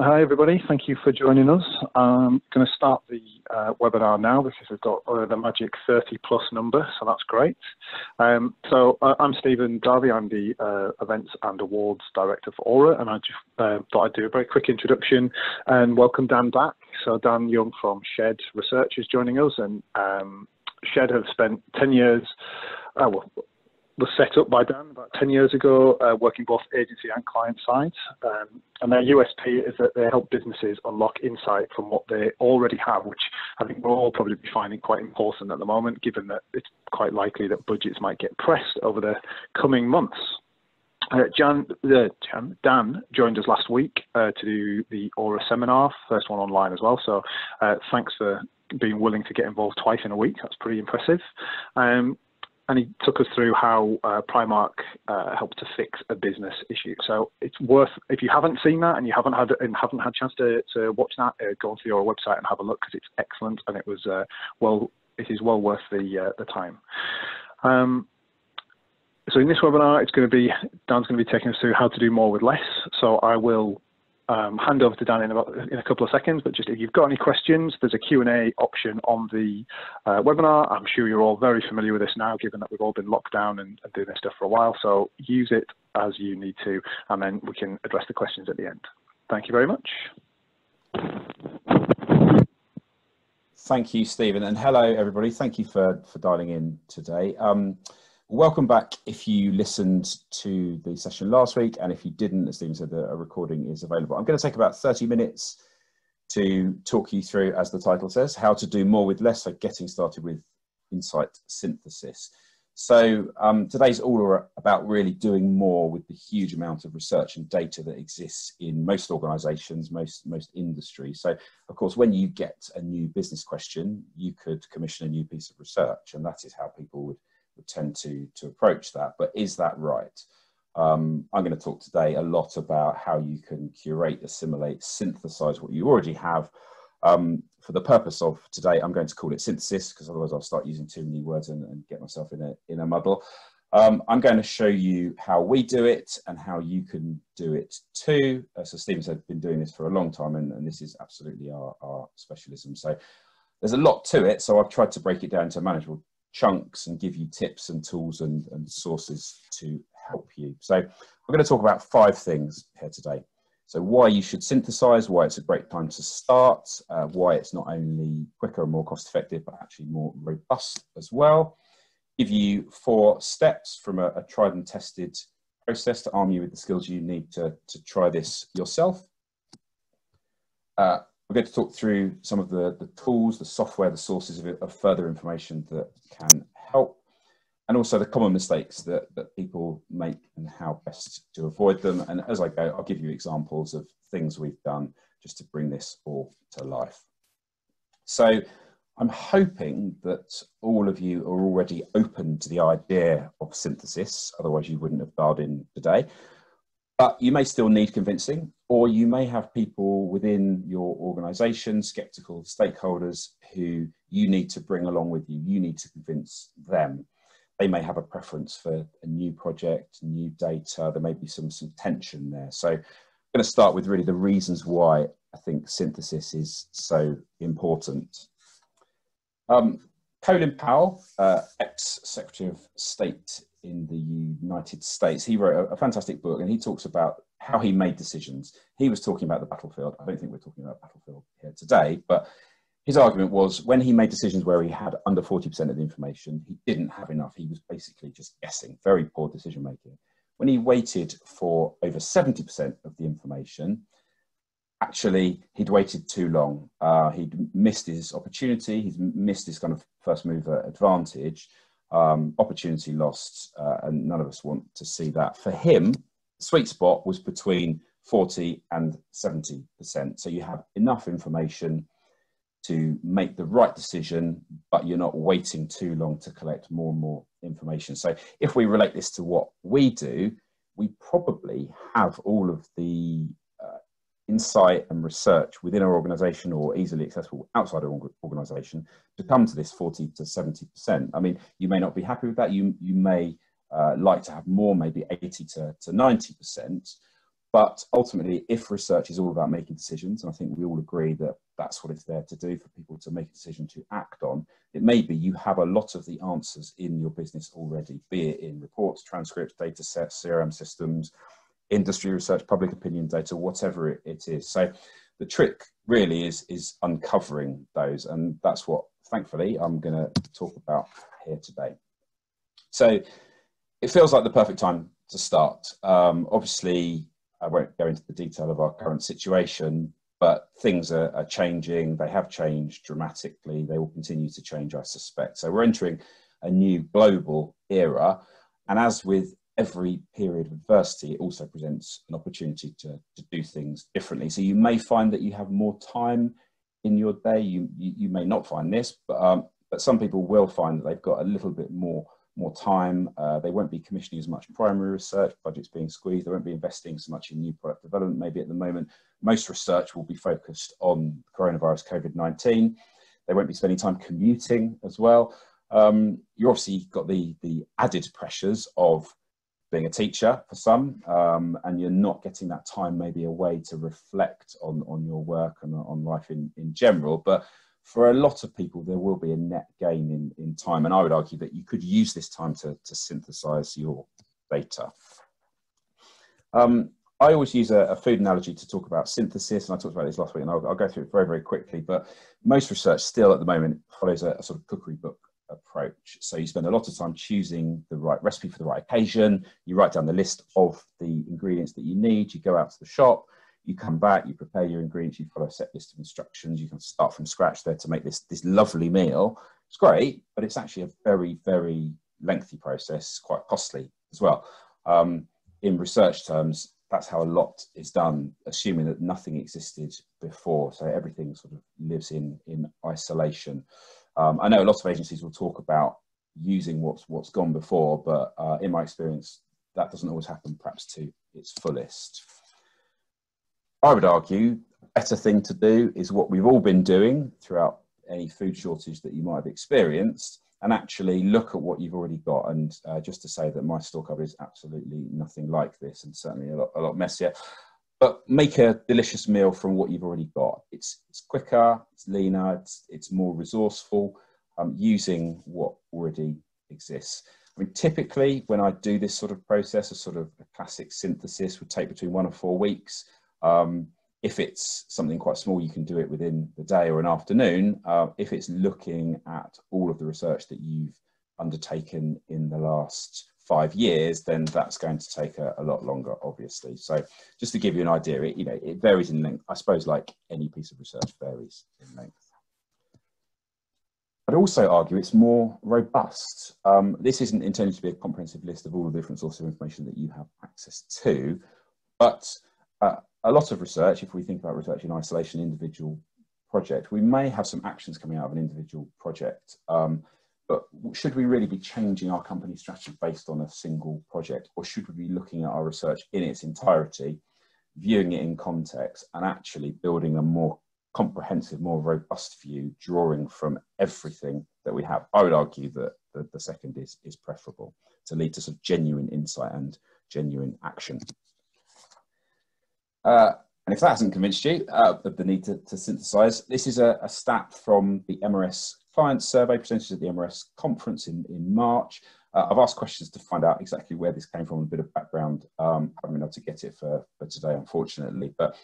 Hi, everybody. Thank you for joining us. I'm going to start the uh, webinar now because we've got uh, the magic 30 plus number, so that's great. Um, so uh, I'm Stephen Darby. I'm the uh, Events and Awards Director for Aura, and I just uh, thought I'd do a very quick introduction and welcome Dan back. So Dan Young from Shed Research is joining us, and um, Shed have spent 10 years, uh, well, was set up by Dan about 10 years ago, uh, working both agency and client side. Um, and their USP is that they help businesses unlock insight from what they already have, which I think we'll all probably be finding quite important at the moment, given that it's quite likely that budgets might get pressed over the coming months. Uh, Jan, uh, Jan, Dan joined us last week uh, to do the Aura seminar, first one online as well. So uh, thanks for being willing to get involved twice in a week. That's pretty impressive. Um, and he took us through how uh, Primark uh, helped to fix a business issue. So it's worth if you haven't seen that and you haven't had and haven't had a chance to, to watch that, uh, go onto your website and have a look because it's excellent and it was uh, well it is well worth the uh, the time. Um, so in this webinar, it's going to be Dan's going to be taking us through how to do more with less. So I will um, hand over to Dan in, about, in a couple of seconds, but just if you've got any questions, there's a Q&A option on the uh, webinar. I'm sure you're all very familiar with this now, given that we've all been locked down and, and doing this stuff for a while. So use it as you need to, and then we can address the questions at the end. Thank you very much. Thank you, Stephen, and hello, everybody. Thank you for, for dialing in today. Um, Welcome back if you listened to the session last week, and if you didn't, as Stephen said, a recording is available. I'm going to take about 30 minutes to talk you through, as the title says, how to do more with less, so getting started with insight synthesis. So um, today's all about really doing more with the huge amount of research and data that exists in most organizations, most, most industries. So of course, when you get a new business question, you could commission a new piece of research, and that is how people would tend to, to approach that. But is that right? Um, I'm going to talk today a lot about how you can curate, assimilate, synthesize what you already have. Um, for the purpose of today, I'm going to call it synthesis because otherwise I'll start using too many words and, and get myself in a, in a muddle. Um, I'm going to show you how we do it and how you can do it too. Uh, so Stephen's had been doing this for a long time and, and this is absolutely our, our specialism. So there's a lot to it. So I've tried to break it down to manageable chunks and give you tips and tools and, and sources to help you. So I'm going to talk about five things here today. So why you should synthesize, why it's a great time to start, uh, why it's not only quicker and more cost effective, but actually more robust as well. Give you four steps from a, a tried and tested process to arm you with the skills you need to, to try this yourself. Uh, we're going to talk through some of the, the tools, the software, the sources of, of further information that can help, and also the common mistakes that, that people make and how best to avoid them. And as I go, I'll give you examples of things we've done just to bring this all to life. So I'm hoping that all of you are already open to the idea of synthesis, otherwise you wouldn't have dialed in today. But you may still need convincing, or you may have people within your organization, skeptical stakeholders who you need to bring along with you. You need to convince them. They may have a preference for a new project, new data. There may be some, some tension there. So I'm going to start with really the reasons why I think synthesis is so important. Um, Colin Powell, uh, ex-Secretary of State in the United States. He wrote a, a, fantastic book and he talks about how he made decisions. He was talking about the battlefield. I don't think we're talking about battlefield here today, but his argument was when he made decisions where he had under 40% of the information, he didn't have enough. He was basically just guessing, very poor decision making. When he waited for over 70% of the information, actually he'd waited too long. Uh, he'd missed his opportunity, he's missed his kind of first mover advantage um, opportunity lost, uh, and none of us want to see that. For him, sweet spot was between 40 and 70%. So you have enough information to make the right decision, but you're not waiting too long to collect more and more information. So if we relate this to what we do, we probably have all of the insight and research within our organization or easily accessible outside our organization to come to this 40 to 70%. I mean, you may not be happy with that. You, you may uh, like to have more, maybe 80 to, to 90%. But ultimately, if research is all about making decisions, and I think we all agree that that's what it's there to do for people to make a decision to act on, it may be you have a lot of the answers in your business already, be it in reports, transcripts, data sets, CRM systems, industry research, public opinion data, whatever it is. So the trick really is is uncovering those, and that's what thankfully I'm going to talk about here today. So it feels like the perfect time to start. Um, obviously, I won't go into the detail of our current situation, but things are, are, changing. They have changed dramatically. They will continue to change, I suspect. So we're entering a new global era. And as with every period of adversity, it also presents an opportunity to, to do things differently. So you may find that you have more time in your day. You, you, you may not find this, but, um, but some people will find that they've got a little bit more more time. Uh, they won't be commissioning as much primary research, budgets being squeezed. They won't be investing so much in new product development. Maybe at the moment, most research will be focused on coronavirus COVID 19. They won't be spending time commuting as well. Um, you obviously got the, the added pressures of being a teacher for some, um, and you're not getting that time maybe away to reflect on, on your work and on life in, in general. But for a lot of people, there will be a net gain in, in time. And I would argue that you could use this time to, to synthesize your data. Um, I always use a, a, food analogy to talk about synthesis, and I talked about this last week, and I'll, I'll, go through it very, very quickly. But most research still at the moment follows a, a, sort of cookery book approach. So you spend a lot of time choosing the right recipe for the right occasion. You write down the list of the ingredients that you need. You go out to the shop, you come back, you prepare your ingredients, you follow a set list of instructions, you can start from scratch there to make this, this lovely meal. It's great, but it's actually a very, very lengthy process, quite costly as well. Um, in research terms, that's how a lot is done, assuming that nothing existed before. So everything sort of lives in, in isolation. Um, I know a lot of agencies will talk about using what's, what's gone before, but uh, in my experience, that doesn't always happen perhaps to its fullest. I would argue better thing to do is what we've all been doing throughout any food shortage that you might have experienced and actually look at what you've already got. And uh, just to say that my store cover is absolutely nothing like this and certainly a lot, a lot messier. But make a delicious meal from what you've already got. It's, it's quicker, it's leaner, it's, it's more resourceful um, using what already exists. I mean, typically when I do this sort of process, a sort of a classic synthesis would take between one and four weeks. Um, if it's something quite small, you can do it within the day or an afternoon. Uh, if it's looking at all of the research that you've undertaken in the last five years, then that's going to take a, a, lot longer, obviously. So just to give you an idea, it, you know, it varies in length. I suppose like any piece of research varies in length. I'd also argue it's more robust. Um, this isn't intended to be a comprehensive list of all the different sources of information that you have access to, but uh, a lot of research, if we think about research in isolation, individual project, we may have some actions coming out of an individual project. Um, but should we really be changing our company strategy based on a single project, or should we be looking at our research in its entirety, viewing it in context, and actually building a more comprehensive, more robust view, drawing from everything that we have? I would argue that the, the second is, is preferable to lead to sort of genuine insight and genuine action. Uh, and if that hasn't convinced you uh, of the need to, to synthesize, this is a, a, stat from the MRS client survey presented at the MRS conference in, in March. Uh, I've asked questions to find out exactly where this came from, a bit of background. Um, I haven't been able to get it for, for today, unfortunately. But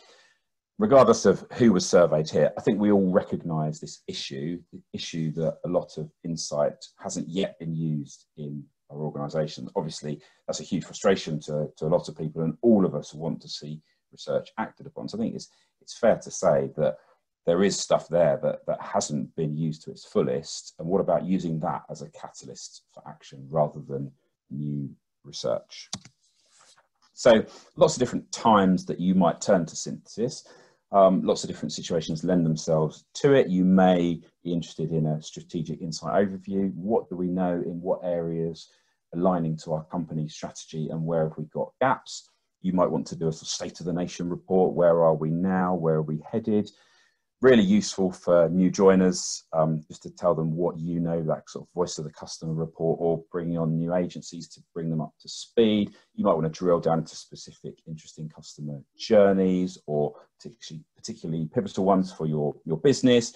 regardless of who was surveyed here, I think we all recognise this issue, the issue that a lot of insight hasn't yet been used in our organisations. Obviously, that's a huge frustration to, to a lot of people, and all of us want to see research acted upon. So I think it's it's fair to say that there is stuff there that, that hasn't been used to its fullest. And what about using that as a catalyst for action rather than new research? So lots of different times that you might turn to synthesis. Um, lots of different situations lend themselves to it. You may be interested in a strategic insight overview. What do we know in what areas aligning to our company strategy and where have we got gaps? You might want to do a state of the nation report. Where are we now? Where are we headed? Really useful for new joiners, um, just to tell them what you know, that sort of voice of the customer report, or bringing on new agencies to bring them up to speed. You might want to drill down into specific, interesting customer journeys, or particularly, particularly pivotal ones for your, your business,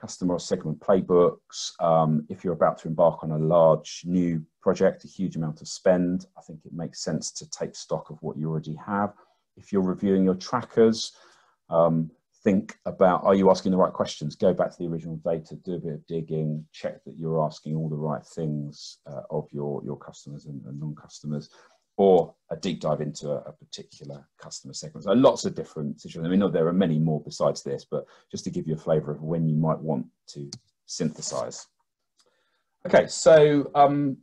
customer or segment playbooks. Um, if you're about to embark on a large new project, a huge amount of spend, I think it makes sense to take stock of what you already have. If you're reviewing your trackers, um, think about are you asking the right questions? Go back to the original data do a bit of digging check that you're asking all the right things uh, of your your customers and, and non-customers or a deep dive into a, a, particular customer segment. So lots of different situations. I mean there are many more besides this but just to give you a flavor of when you might want to synthesize. Okay so um,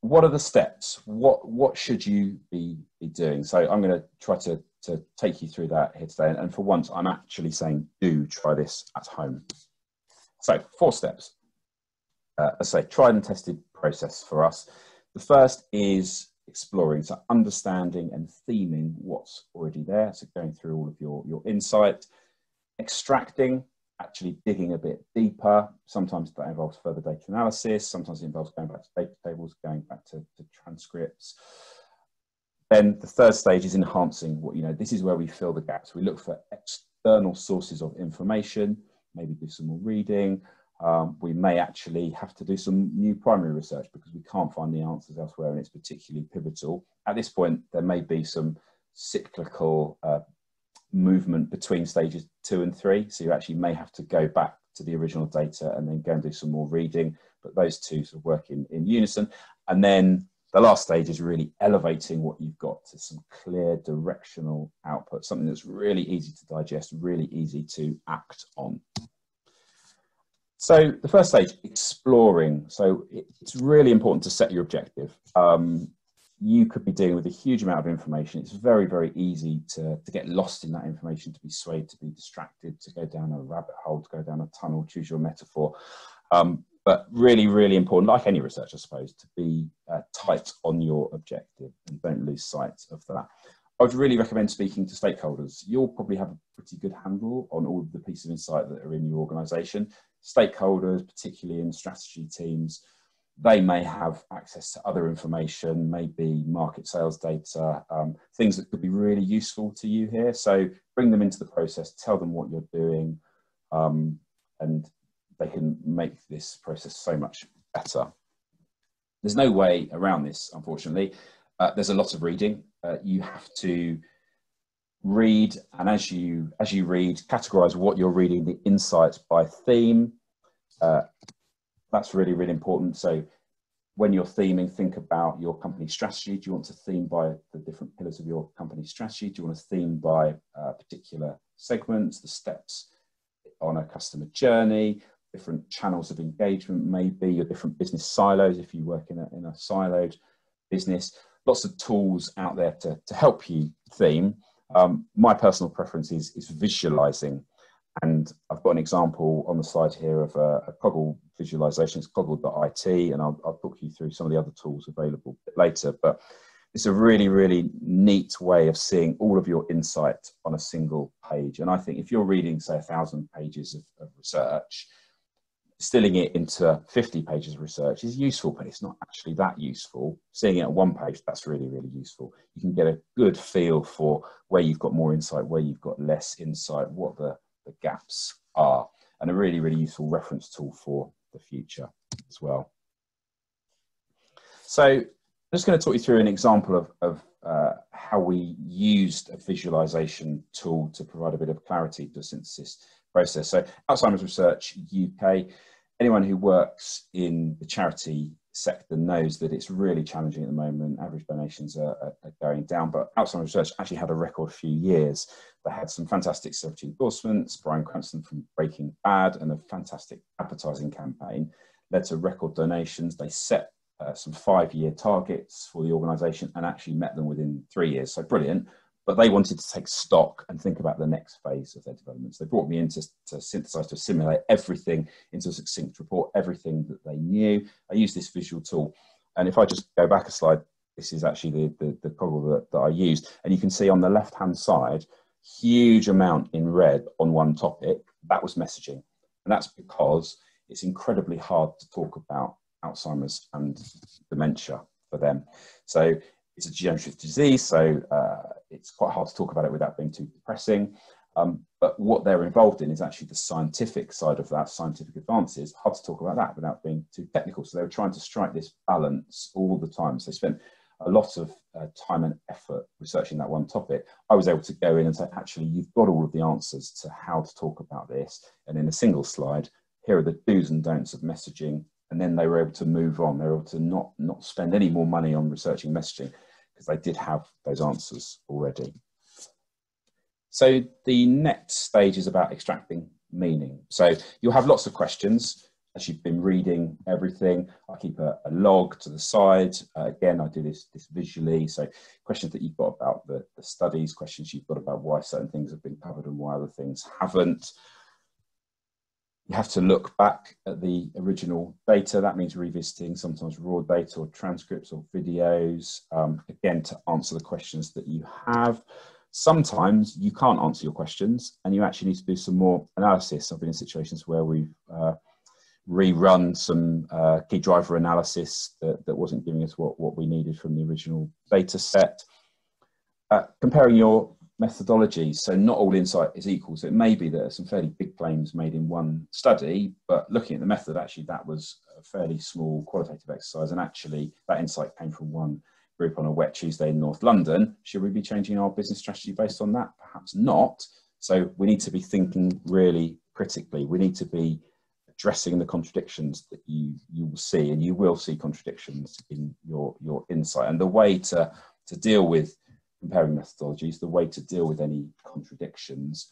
what are the steps? What what should you be, be doing? So i'm going to try to to take you through that here today. And for once, I'm actually saying do try this at home. So four steps. Uh, I say tried and tested process for us. The first is exploring, so understanding and theming what's already there. So going through all of your, your insight, extracting, actually digging a bit deeper. Sometimes that involves further data analysis. Sometimes it involves going back to data tables, going back to, to transcripts. Then the third stage is enhancing what you know. This is where we fill the gaps. We look for external sources of information, maybe do some more reading. Um, we may actually have to do some new primary research because we can't find the answers elsewhere and it's particularly pivotal. At this point, there may be some cyclical uh, movement between stages two and three. So you actually may have to go back to the original data and then go and do some more reading. But those two sort of work in, in unison. And then the last stage is really elevating what you've got to some clear directional output, something that's really easy to digest, really easy to act on. So the first stage, exploring. So it's really important to set your objective. Um, you could be dealing with a huge amount of information. It's very, very easy to, to get lost in that information, to be swayed, to be distracted, to go down a rabbit hole, to go down a tunnel, choose your metaphor. Um, but really, really important, like any research, I suppose, to be uh, tight on your objective and don't lose sight of that. I would really recommend speaking to stakeholders. You'll probably have a pretty good handle on all of the pieces of insight that are in your organisation. Stakeholders, particularly in strategy teams, they may have access to other information, maybe market sales data, um, things that could be really useful to you here. So bring them into the process, tell them what you're doing, um, and they can make this process so much better. There's no way around this, unfortunately. Uh, there's a lot of reading. Uh, you have to read, and as you as you read, categorize what you're reading, the insights by theme. Uh, that's really really important. So when you're theming, think about your company strategy. Do you want to theme by the different pillars of your company strategy? Do you want to theme by uh, particular segments, the steps on a customer journey? Different channels of engagement, maybe your different business silos if you work in a, in a siloed business. Lots of tools out there to, to help you theme. Um, my personal preference is, is visualizing. And I've got an example on the slide here of a, a Coggle visualization. It's coggle.it, and I'll, I'll talk you through some of the other tools available later. But it's a really, really neat way of seeing all of your insight on a single page. And I think if you're reading, say, a thousand pages of, of research, distilling it into 50 pages of research is useful, but it's not actually that useful. Seeing it at one page, that's really, really useful. You can get a good feel for where you've got more insight, where you've got less insight, what the, the gaps are, and a really, really useful reference tool for the future as well. So I'm just going to talk you through an example of, of uh, how we used a visualization tool to provide a bit of clarity to synthesis process. So Alzheimer's Research UK, anyone who works in the charity sector knows that it's really challenging at the moment. Average donations are, are, are going down, but Alzheimer's Research actually had a record few years. They had some fantastic celebrity endorsements, Bryan Cranston from Breaking Bad, and a fantastic advertising campaign led to record donations. They set uh, some five-year targets for the organisation and actually met them within three years. So brilliant but they wanted to take stock and think about the next phase of their development. So they brought me in to, to synthesize, to assimilate everything into a succinct report, everything that they knew. I used this visual tool. And if I just go back a slide, this is actually the, the, the that, that I used. And you can see on the left-hand side, huge amount in red on one topic, that was messaging. And that's because it's incredibly hard to talk about Alzheimer's and dementia for them. So it's a degenerative disease, so uh, it's quite hard to talk about it without being too depressing. Um, but what they're involved in is actually the scientific side of that, scientific advances. Hard to talk about that without being too technical. So they were trying to strike this balance all the time. So they spent a lot of uh, time and effort researching that one topic. I was able to go in and say, actually, you've got all of the answers to how to talk about this. And in a single slide, here are the do's and don'ts of messaging. And then they were able to move on. They were able to not, not spend any more money on researching messaging because they did have those answers already. So the next stage is about extracting meaning. So you'll have lots of questions as you've been reading everything. I keep a, a log to the side. Uh, again, I do this, this visually. So questions that you've got about the, the studies, questions you've got about why certain things have been covered and why other things haven't. You have to look back at the original data. That means revisiting sometimes raw data or transcripts or videos, um, again, to answer the questions that you have. Sometimes you can't answer your questions and you actually need to do some more analysis. I've been in situations where we've uh, rerun some uh, key driver analysis that, that wasn't giving us what, what we needed from the original data set. Uh, comparing your methodologies, so not all insight is equal. So it may be that some fairly big claims made in one study, but looking at the method, actually that was a fairly small qualitative exercise and actually that insight came from one group on a wet Tuesday in North London. Should we be changing our business strategy based on that? Perhaps not. So we need to be thinking really critically. We need to be addressing the contradictions that you you will see, and you will see contradictions in your your insight. And the way to to deal with comparing methodologies, the way to deal with any contradictions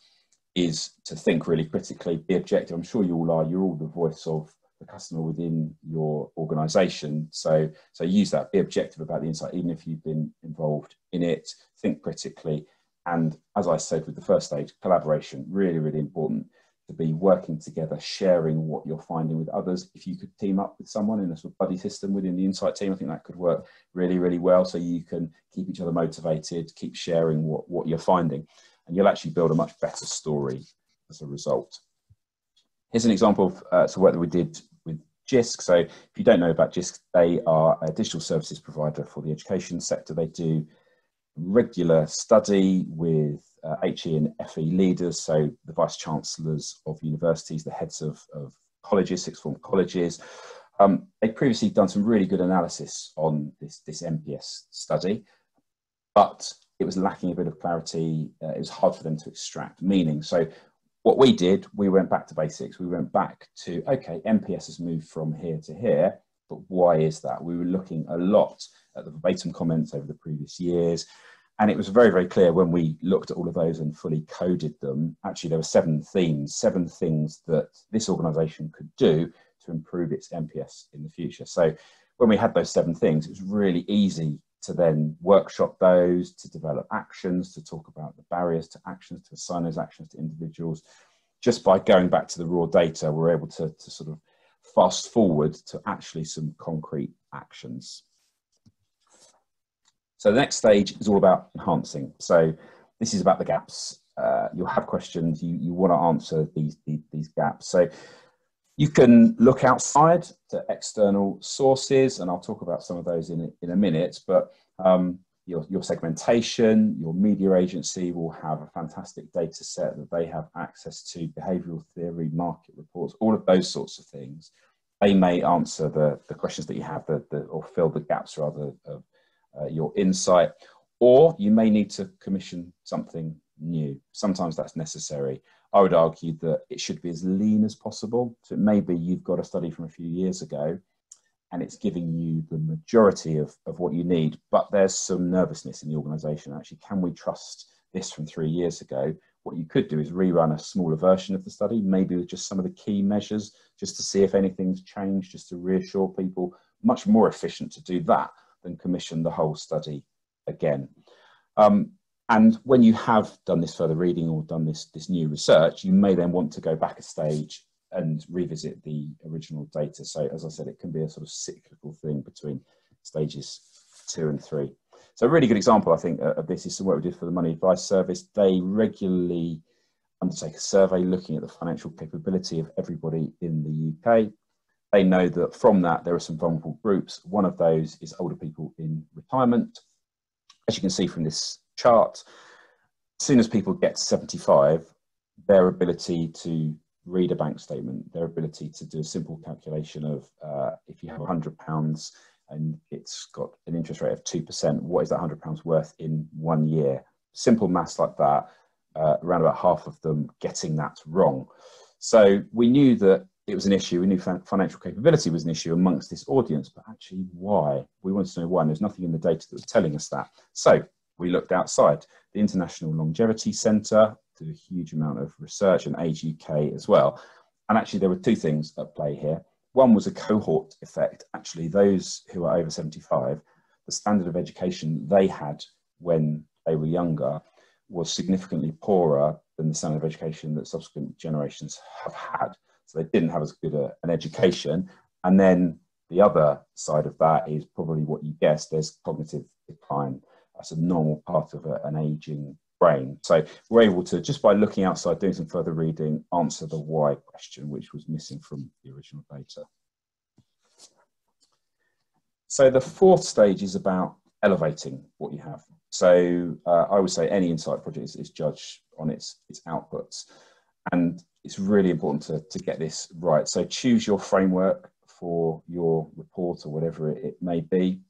is to think really critically, be objective. I'm sure you all are. You're all the voice of the customer within your organization. So, so use that, be objective about the insight, even if you've been involved in it, think critically. And as I said with the first stage, collaboration, really, really important to be working together, sharing what you're finding with others. If you could team up with someone in a sort of buddy system within the insight team, I think that could work really, really well. So you can keep each other motivated, keep sharing what, what you're finding, and you'll actually build a much better story as a result. Here's an example of uh, some work that we did with JISC. So if you don't know about JISC, they are a digital services provider for the education sector. They do regular study with uh, HE and FE leaders, so the vice chancellors of universities, the heads of, of colleges, sixth form colleges. Um, they'd previously done some really good analysis on this, this NPS study, but it was lacking a bit of clarity. Uh, it was hard for them to extract meaning. So what we did, we went back to basics. We went back to, okay, NPS has moved from here to here, but why is that? We were looking a lot at the verbatim comments over the previous years. And it was very, very clear when we looked at all of those and fully coded them. Actually, there were seven themes, seven things that this organization could do to improve its NPS in the future. So when we had those seven things, it was really easy to then workshop those, to develop actions, to talk about the barriers to actions, to assign those actions to individuals. Just by going back to the raw data, we're able to, to sort of fast forward to actually some concrete actions. So the next stage is all about enhancing. So this is about the gaps. Uh, you'll have questions, you, you want to answer these, these, these gaps. So you can look outside to external sources, and I'll talk about some of those in, in a minute, but um, your, your segmentation, your media agency will have a fantastic data set that they have access to, behavioral theory, market reports, all of those sorts of things. They may answer the, the questions that you have the, the, or fill the gaps rather of uh, your insight, or you may need to commission something new. Sometimes that's necessary. I would argue that it should be as lean as possible. So maybe you've got a study from a few years ago and it's giving you the majority of, of what you need, but there's some nervousness in the organization. Actually, can we trust this from three years ago? What you could do is rerun a smaller version of the study, maybe with just some of the key measures, just to see if anything's changed, just to reassure people. Much more efficient to do that than commission the whole study again. Um, and when you have done this further reading or done this, this new research, you may then want to go back a stage and revisit the original data. So as I said, it can be a sort of cyclical thing between stages two and three. So a really good example, I think, of this is some work we did for the Money Advice Service. They regularly undertake a survey looking at the financial capability of everybody in the UK. They know that from that there are some vulnerable groups. One of those is older people in retirement. As you can see from this chart, as soon as people get to 75, their ability to read a bank statement, their ability to do a simple calculation of uh, if you have £100 and it's got an interest rate of 2%, what is that £100 worth in one year? Simple maths like that, uh, around about half of them getting that wrong. So we knew that it was an issue. We knew financial capability was an issue amongst this audience, but actually, why? We wanted to know why, and there's nothing in the data that was telling us that. So we looked outside. The International Longevity Centre did a huge amount of research, and Age UK as well. And actually, there were two things at play here. One was a cohort effect. Actually, those who are over 75, the standard of education they had when they were younger was significantly poorer than the standard of education that subsequent generations have had. So they didn't have as good a, an education. And then the other side of that is probably what you guessed there's cognitive decline. That's a normal part of a, an aging brain. So we're able to, just by looking outside, doing some further reading, answer the why question, which was missing from the original data. So the fourth stage is about elevating what you have. So uh, I would say any insight project is, is judged on its, its outputs. And it's really important to, to get this right. So choose your framework for your report or whatever it, it may be.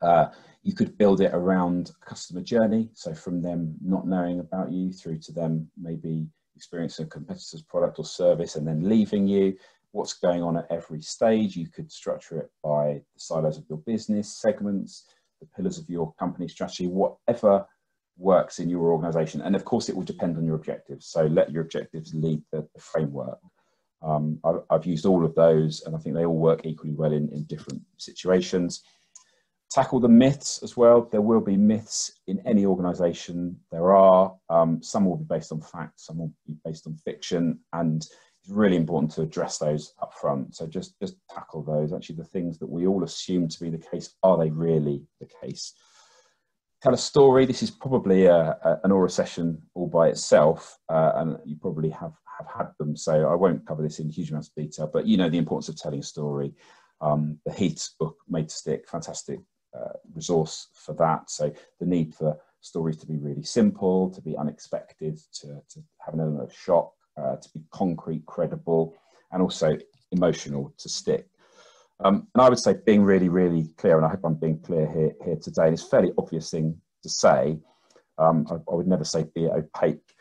Uh, you could build it around a customer journey. So from them not knowing about you through to them maybe experiencing a competitor's product or service and then leaving you. What's going on at every stage? You could structure it by the silos of your business, segments, the pillars of your company strategy, whatever works in your organization. And of course, it will depend on your objectives. So let your objectives lead the, the framework. Um, I, have used all of those, and I think they all work equally well in, in different situations. Tackle the myths as well. There will be myths in any organization. There are. Um, some will be based on fact, some will be based on fiction, and it's really important to address those up front. So just, just tackle those. Actually, the things that we all assume to be the case, are they really the case? Tell a story. This is probably a, a, an aura session all by itself, uh, and you probably have, have had them. So I won't cover this in huge amounts of detail, but you know the importance of telling a story. Um, the Heath book, Made to Stick, fantastic uh, resource for that. So the need for stories to be really simple, to be unexpected, to, to have an element of shock, uh, to be concrete, credible, and also emotional to stick. Um, and I would say being really, really clear, and I hope I'm being clear here, here today, and it's a fairly obvious thing to say. Um, I, I, would never say be opaque,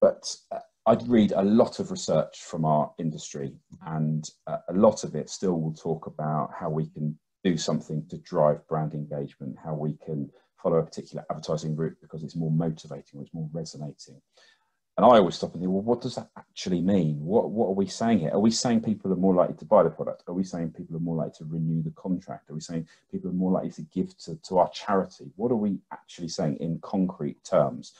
but uh, I'd read a lot of research from our industry, and uh, a lot of it still will talk about how we can do something to drive brand engagement, how we can follow a particular advertising route because it's more motivating, or it's more resonating. And I always stop and think, well, what does that actually mean? What, what are we saying here? Are we saying people are more likely to buy the product? Are we saying people are more likely to renew the contract? Are we saying people are more likely to give to, to our charity? What are we actually saying in concrete terms?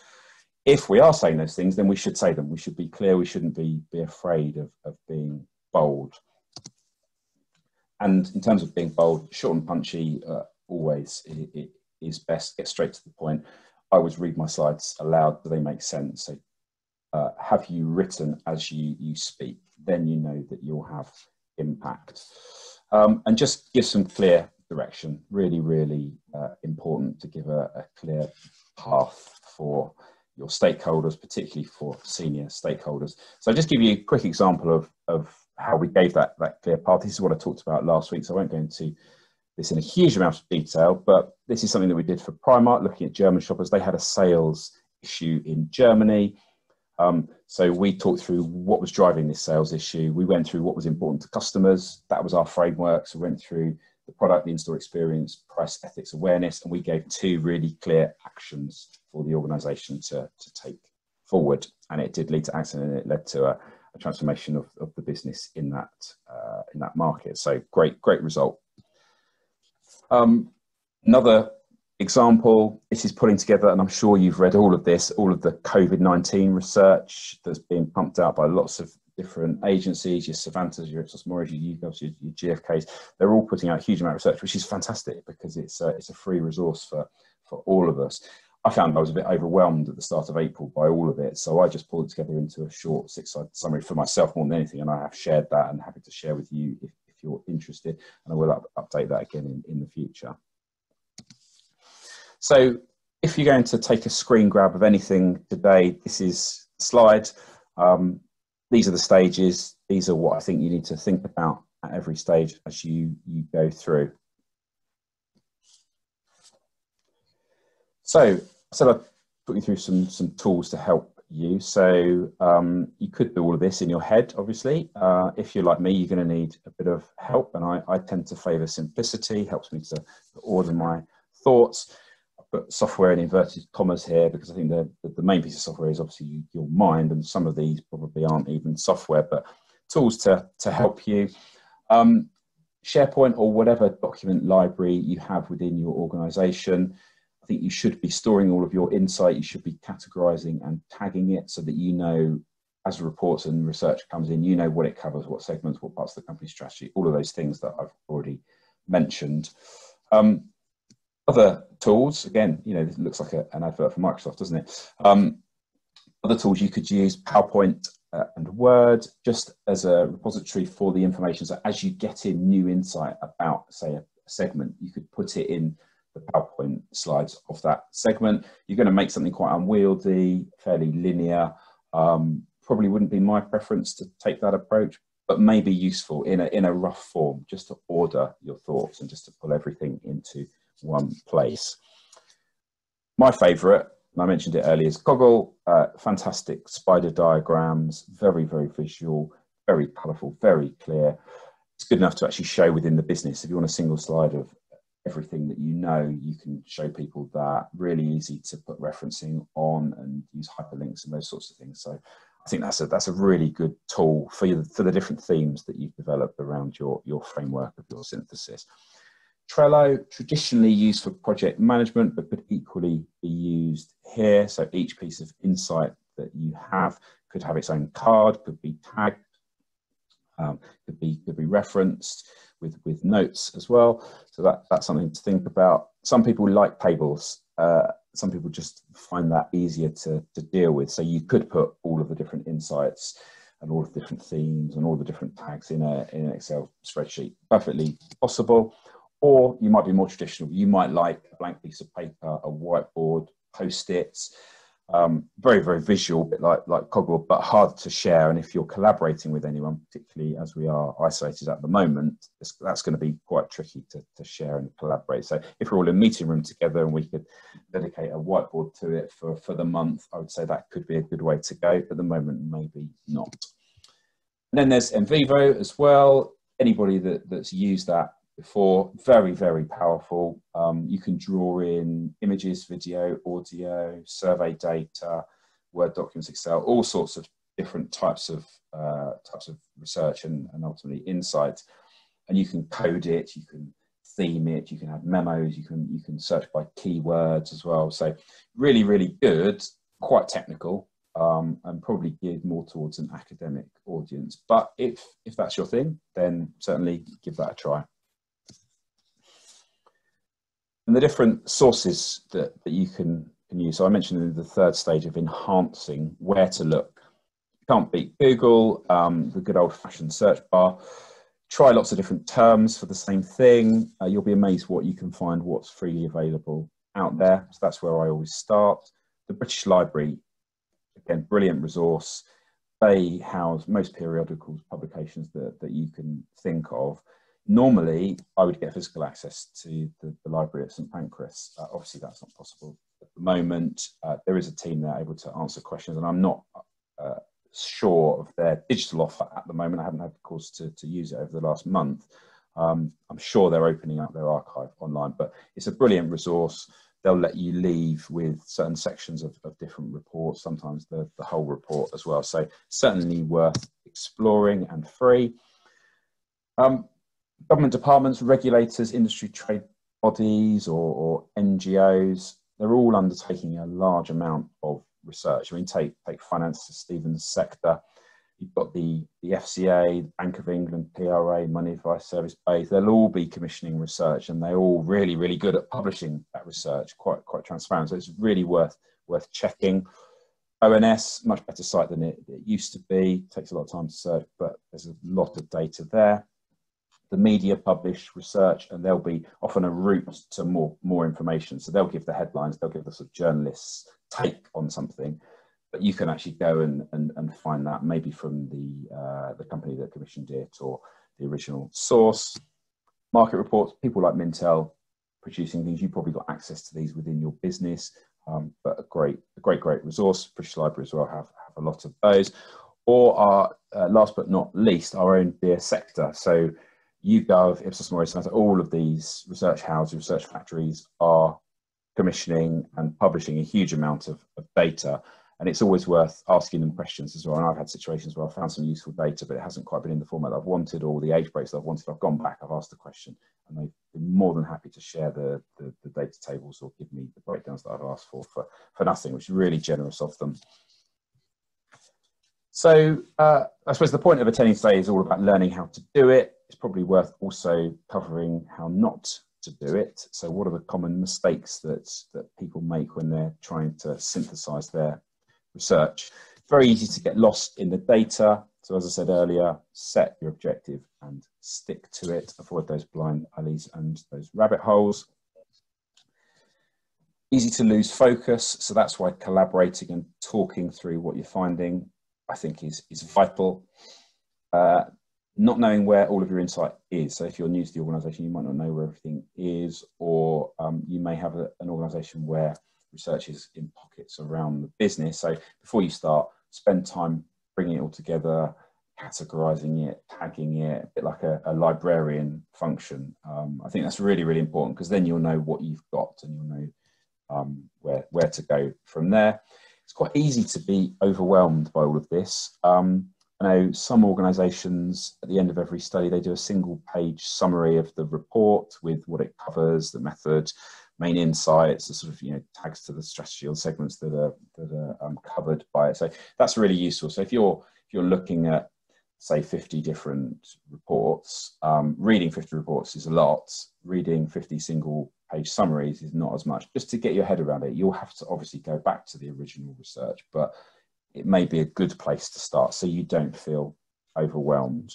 If we are saying those things, then we should say them. We should be clear. We shouldn't be, be afraid of, of being bold. And in terms of being bold, short and punchy, uh, always it, it is best. Get straight to the point. I always read my slides aloud. Do they make sense? So uh, have you written as you, you speak? Then you know that you'll have impact. Um, and just give some clear direction. Really, really uh, important to give a, a, clear path for your stakeholders, particularly for senior stakeholders. So I'll just give you a quick example of, of how we gave that, that clear path. This is what I talked about last week, so I won't go into this in a huge amount of detail, but this is something that we did for Primark, looking at German shoppers. They had a sales issue in Germany. Um, so we talked through what was driving this sales issue. We went through what was important to customers. That was our framework. So we went through the product, the in-store experience, price, ethics, awareness, and we gave two really clear actions for the organisation to, to take forward. And it did lead to action, and it led to a, a transformation of, of the business in that uh, in that market. So great, great result. Um, another example, this is pulling together, and I'm sure you've read all of this, all of the COVID 19 research that's being pumped out by lots of different agencies, your Savantas, your Ipsos Mori, your YouGovs, your, your GfKs. They're all putting out a huge amount of research, which is fantastic because it's a, it's a free resource for, for all of us. I found I was a bit overwhelmed at the start of April by all of it, so I just pulled it together into a short six-side summary for myself more than anything, and I have shared that and happy to share with you if, if you're interested, and I will up, update that again in, in the future. So if you're going to take a screen grab of anything today, this is slide. Um, these are the stages. These are what I think you need to think about at every stage as you, you go through. So so I've put you through some some tools to help you. So um, you could do all of this in your head, obviously. Uh, if you're like me, you're going to need a bit of help, and I, I tend to favour simplicity. Helps me to order my thoughts. I put software in inverted commas here because I think the, the, main piece of software is obviously your mind, and some of these probably aren't even software, but tools to to help you. Um, SharePoint or whatever document library you have within your organisation I think you should be storing all of your insight. You should be categorizing and tagging it so that you know, as reports and research comes in, you know what it covers, what segments, what parts of the company strategy, all of those things that I've already mentioned. Um, other tools, again, you know, it looks like a, an advert for Microsoft, doesn't it? Um, other tools you could use, PowerPoint uh, and Word, just as a repository for the information. So as you get in new insight about, say, a segment, you could put it in the PowerPoint slides of that segment. You're going to make something quite unwieldy, fairly linear. Um, probably wouldn't be my preference to take that approach, but may be useful in a, in a rough form, just to order your thoughts and just to pull everything into one place. My favourite, and I mentioned it earlier, is Coggle. Uh, fantastic spider diagrams, very, very visual, very colourful, very clear. It's good enough to actually show within the business. If you want a single slide of everything that you know, you can show people that really easy to put referencing on and use hyperlinks and those sorts of things. So I think that's a that's a really good tool for you for the different themes that you've developed around your your framework of your synthesis. Trello, traditionally used for project management, but could equally be used here. So each piece of insight that you have could have its own card, could be tagged, um, could be could be referenced with, with notes as well. So that, that's something to think about. Some people like tables. Uh, some people just find that easier to, to deal with. So you could put all of the different insights and all of the different themes and all the different tags in, a, in an Excel spreadsheet. Perfectly possible. Or you might be more traditional. You might like a blank piece of paper, a whiteboard, post-its, um, very very visual bit like like coggle but hard to share. And if you're collaborating with anyone particularly as we are isolated at the moment that's going to be quite tricky to, to share and collaborate. So if we're all in a meeting room together and we could dedicate a whiteboard to it for for the month i would say that could be a good way to go. At the moment maybe not. And then there's NVivo as well. Anybody that that's used that before. Very, very powerful. Um, you can draw in images, video, audio, survey data, Word documents, Excel, all sorts of different types of uh, types of research and, and ultimately insights. And you can code it, you can theme it, you can have memos, you can you can search by keywords as well. So really, really good, quite technical, um, and probably geared more towards an academic audience. But if if that's your thing, then certainly give that a try and the different sources that, that you can, can use. So I mentioned in the third stage of enhancing where to look. You can't beat Google, um, the good old fashioned search bar. Try lots of different terms for the same thing. Uh, you'll be amazed what you can find, what's freely available out there. So that's where I always start. The British Library, again, brilliant resource. They house most periodicals, publications that, that you can think of normally I would get physical access to the, the library at St Pancras. Uh, obviously, that's not possible at the moment. Uh, there is a team there able to answer questions, and I'm not uh, sure of their digital offer at the moment. I haven't had the course to, to use it over the last month. Um, I'm sure they're opening up their archive online, but it's a brilliant resource. They'll let you leave with certain sections of, of different reports, sometimes the, the whole report as well. So certainly worth exploring and free. Um, government departments, regulators, industry trade bodies, or, or, NGOs, they're all undertaking a large amount of research. I mean, take, take finance, Stephen's sector. You've got the, the FCA, Bank of England, PRA, Money Advice Service, Base. They'll all be commissioning research, and they're all really, really good at publishing that research, quite quite transparent. So it's really worth worth checking. ONS, much better site than it, it used to be. Takes a lot of time to search, but there's a lot of data there. The media publish research, and there'll be often a route to more more information. So they'll give the headlines, they'll give the sort of journalists' take on something but you can actually go and, and, and find that maybe from the, uh, the company that commissioned it or the original source. Market reports, people like Mintel producing things, you probably got access to these within your business, um, but a great, a great, great resource. British Library as well have, have a lot of those. Or our, uh, last but not least, our own beer sector. So YouGov, Ipsos Mori, all of these research houses, research factories are commissioning and publishing a huge amount of, of data and it's always worth asking them questions as well. And I've had situations where I've found some useful data, but it hasn't quite been in the format I've wanted or the age breaks that I've wanted. I've gone back, I've asked the question, and they've been more than happy to share the, the, the data tables or give me the breakdowns that I've asked for for, for nothing, which is really generous of them. So uh, I suppose the point of attending today is all about learning how to do it. It's probably worth also covering how not to do it. So what are the common mistakes that, that people make when they're trying to synthesize their research. Very easy to get lost in the data. So as I said earlier, set your objective and stick to it. Avoid those blind alleys and those rabbit holes. Easy to lose focus. So that's why collaborating and talking through what you're finding, I think is, is vital. Uh, not knowing where all of your insight is. So if you're new to the organization, you might not know where everything is, or um, you may have a, an organization where research is in pockets around the business. So before you start, spend time bringing it all together, categorizing it, tagging it, a bit like a, a librarian function. Um, I think that's really, really important because then you'll know what you've got and you'll know um, where, where to go from there. It's quite easy to be overwhelmed by all of this. Um, I know some organisations at the end of every study they do a single page summary of the report with what it covers, the method, main insights, the sort of you know tags to the strategy or segments that are that are um, covered by it. So that's really useful. So if you're if you're looking at say 50 different reports, um, reading 50 reports is a lot. Reading 50 single page summaries is not as much. Just to get your head around it, you'll have to obviously go back to the original research, but it may be a good place to start so you don't feel overwhelmed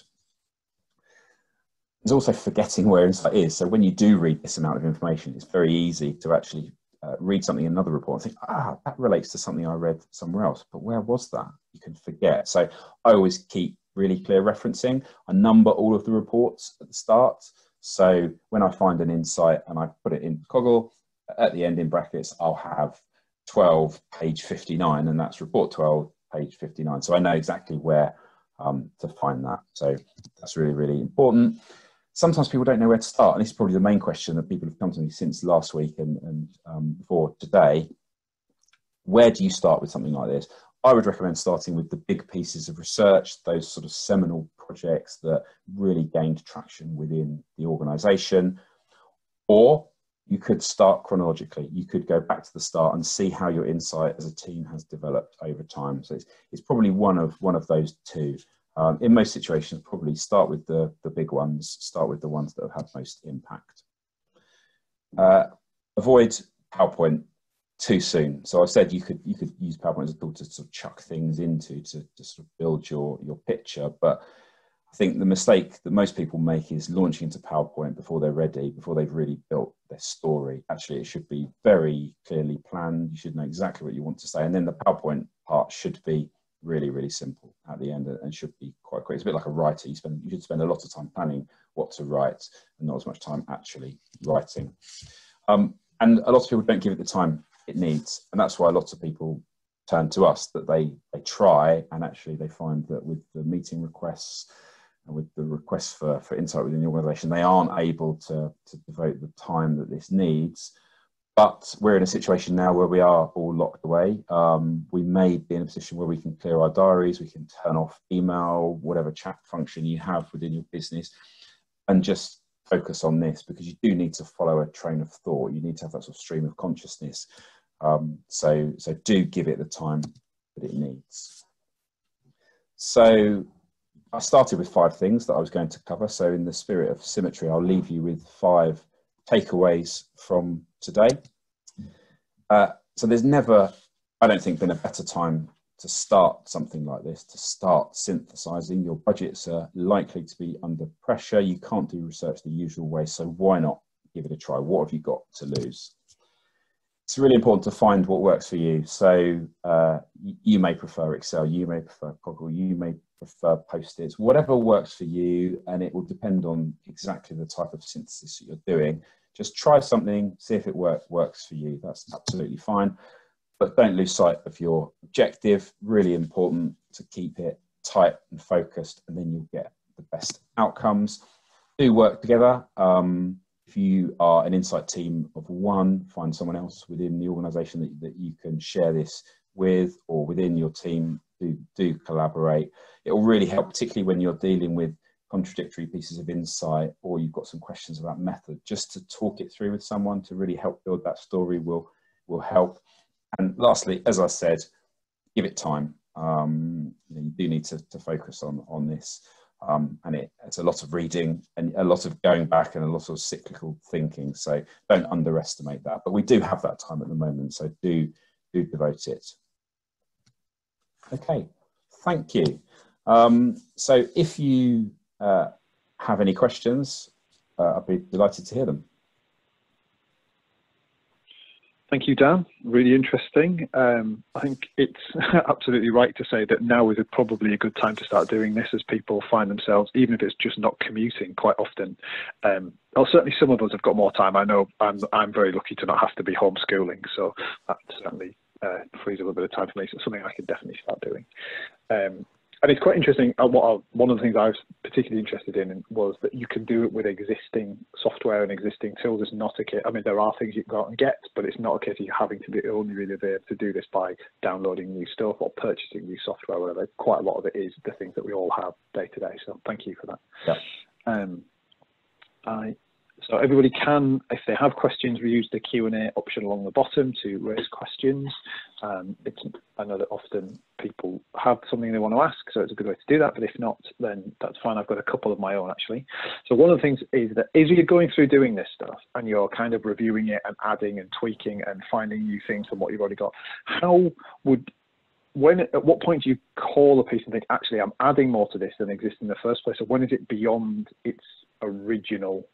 there's also forgetting where insight is. So when you do read this amount of information, it's very easy to actually uh, read something in another report and think, ah, that relates to something I read somewhere else. But where was that? You can forget. So I always keep really clear referencing. I number all of the reports at the start. So when I find an insight and I put it in Coggle, at the end in brackets, I'll have 12, page 59, and that's report 12, page 59. So I know exactly where um, to find that. So that's really, really important sometimes people don't know where to start, and this is probably the main question that people have come to me since last week and, and um, before today. Where do you start with something like this? I would recommend starting with the big pieces of research, those sort of seminal projects that really gained traction within the organisation. Or you could start chronologically. You could go back to the start and see how your insight as a team has developed over time. So it's, it's probably one of one of those two. Um, in most situations, probably start with the, the big ones, start with the ones that have had most impact. Uh, avoid PowerPoint too soon. So I said you could you could use PowerPoint as a tool to sort of chuck things into to, to sort of build your your picture. But I think the mistake that most people make is launching into PowerPoint before they're ready, before they've really built their story. Actually, it should be very clearly planned. You should know exactly what you want to say, and then the PowerPoint part should be really, really simple at the end and should be quite quick. It's a bit like a writer. You spend you should spend a lot of time planning what to write and not as much time actually writing. Um, and a lot of people don't give it the time it needs, and that's why lots of people turn to us that they they try and actually they find that with the meeting requests and with the requests for, for insight within the organization, they aren't able to, to devote the time that this needs but we're in a situation now where we are all locked away. Um, we may be in a position where we can clear our diaries, we can turn off email, whatever chat function you have within your business, and just focus on this because you do need to follow a train of thought. You need to have that sort of stream of consciousness. Um, so, so do give it the time that it needs. so I started with five things that I was going to cover. So in the spirit of symmetry, I'll leave you with five takeaways from today. Uh, so there's never, I don't think, been a better time to start something like this, to start synthesizing. Your budgets are likely to be under pressure. You can't do research the usual way, so why not give it a try? What have you got to lose? It's really important to find what works for you. So uh, you may prefer Excel, you may prefer Coggle, you may prefer Post-its, whatever works for you, and it will depend on exactly the type of synthesis that you're doing. Just try something, see if it work, works for you. That's absolutely fine but don't lose sight of your objective. Really important to keep it tight and focused, and then you'll get the best outcomes. Do work together. Um, if you are an insight team of one, find someone else within the organisation that, that you can share this with, or within your team. Do do collaborate. It will really help, particularly when you're dealing with contradictory pieces of insight, or you've got some questions about method. Just to talk it through with someone to really help build that story will will help. And lastly, as I said, give it time. Um, you, know, you, do need to, to, focus on, on this. Um, and it, it's a lot of reading and a lot of going back and a lot of cyclical thinking. So don't underestimate that. But we do have that time at the moment. So do, do devote it. Okay, thank you. Um, so if you uh, have any questions, uh, I'd be delighted to hear them. Thank you, Dan. Really interesting. Um, I think it's absolutely right to say that now is a, probably a good time to start doing this as people find themselves, even if it's just not commuting quite often. Um, well, certainly some of us have got more time. I know I'm, I'm very lucky to not have to be homeschooling, so that certainly uh, frees a little bit of time for me. So something I can definitely start doing. Um, and it's quite interesting. Uh, what I, one of the things I was particularly interested in was that you can do it with existing software and existing tools. It's not a case. I mean, there are things you can go out and get, but it's not a case of you having to be only really there to do this by downloading new stuff or purchasing new software. Whatever. Quite a lot of it is the things that we all have day to day. So thank you for that. Yeah. Um, I so everybody can, if they have questions, we use the Q&A option along the bottom to raise questions. Um, I know that often people have something they want to ask, so it's a good way to do that, but if not, then that's fine. I've got a couple of my own actually. So one of the things is that as you're going through doing this stuff and you're kind of reviewing it and adding and tweaking and finding new things from what you've already got, how would when at what point do you call a piece and think actually I'm adding more to this than exists in the first place? Or when is it beyond its original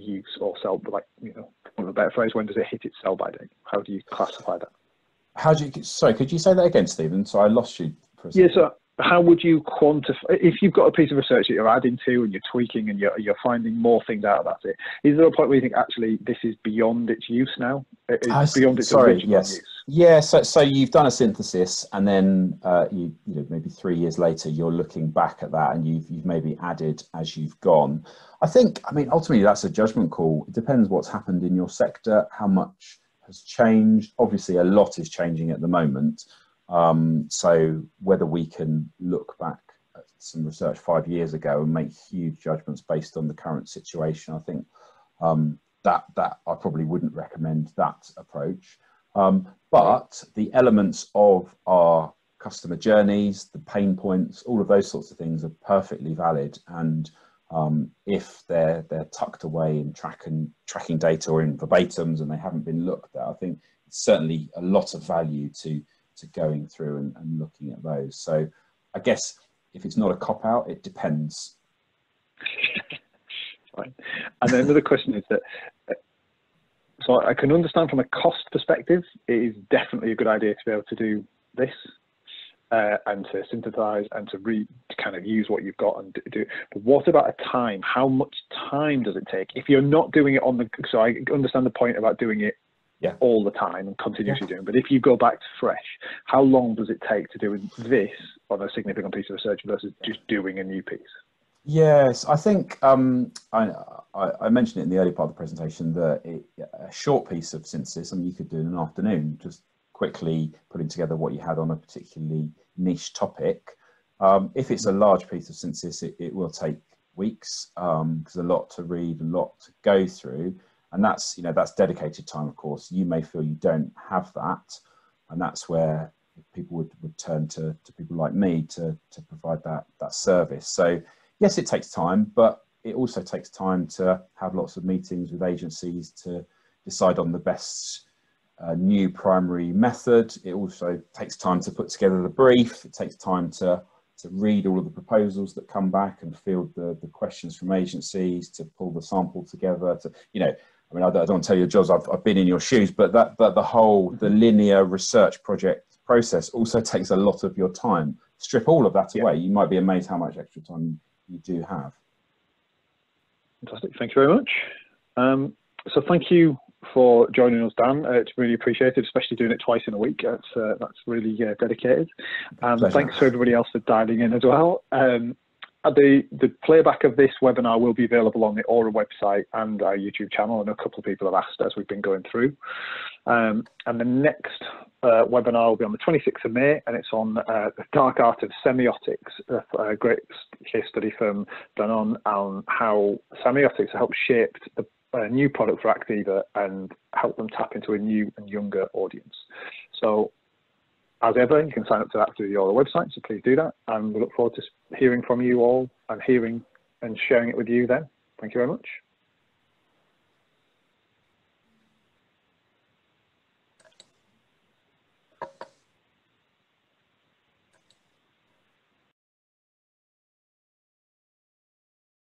use or sell, like, you know, one of a better phrase, when does it hit its sell by date? How do you classify that? How do you, sorry, could you say that again, Stephen? So I lost you for. Yeah, so how would you quantify, if you've got a piece of research that you're adding to and you're tweaking and you're, you're finding more things out about it, is there a point where you think actually this is beyond its use now? It's beyond its sorry, yes. use? Yeah, so, so you've done a synthesis and then uh, you, you know, maybe three years later, you're looking back at that and you've, you've maybe added as you've gone. I think, I mean, ultimately that's a judgment call. It depends what's happened in your sector, how much has changed. Obviously, a lot is changing at the moment. Um, so whether we can look back at some research five years ago and make huge judgments based on the current situation, I think um, that that I probably wouldn't recommend that approach. Um, but the elements of our customer journeys, the pain points, all of those sorts of things are perfectly valid. And um, if they're they're tucked away in track and tracking data or in verbatims and they haven't been looked at, I think it's certainly a lot of value to to going through and, and looking at those. So I guess if it's not a cop out, it depends. Fine. And then another question is that so I can understand from a cost perspective, it is definitely a good idea to be able to do this uh, and to synthesize and to re to kind of use what you've got and do. But what about a time? How much time does it take if you're not doing it on the? So I understand the point about doing it yeah. all the time and continuously yeah. doing. But if you go back to fresh, how long does it take to do this on a significant piece of research versus just doing a new piece? Yes, I think um, I, I, mentioned it in the early part of the presentation that it, a short piece of synthesis, mean, you could do in an afternoon, just quickly putting together what you had on a particularly niche topic. Um, if it's a large piece of synthesis, it, it will take weeks because um, a lot to read, a lot to go through and that's you know that's dedicated time of course you may feel you don't have that and that's where people would, would turn to, to people like me to, to provide that, that service. So yes, it takes time, but it also takes time to have lots of meetings with agencies to decide on the best uh, new primary method. It also takes time to put together the brief. It takes time to, to read all of the proposals that come back and field the, the questions from agencies, to pull the sample together, to, you know, I mean, I don't, I don't want to tell you, Jos, I've, I've been in your shoes, but that, but the whole, the linear research project process also takes a lot of your time. Strip all of that away, you might be amazed how much extra time you do have. Fantastic. Thank you very much. Um, so thank you for joining us, Dan. Uh, it's really appreciated, especially doing it twice in a week. That's uh, that's really uh, dedicated. And thanks to everybody else for dialing in as well. Um, the the playback of this webinar will be available on the Aura website and our YouTube channel, and a couple of people have asked as we've been going through. Um, and the next uh, webinar will be on the 26th of May, and it's on uh, the dark art of semiotics, a great case study from Danone on how semiotics helped shape the a new product for Activia and help them tap into a new and younger audience. So as ever, you can sign up to that through the website, so please do that. And we look forward to hearing from you all and hearing and sharing it with you then. Thank you very much.